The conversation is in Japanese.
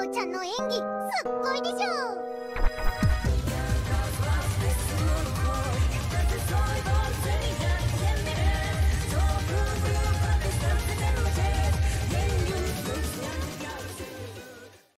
おちゃんの演技すっごいでしょ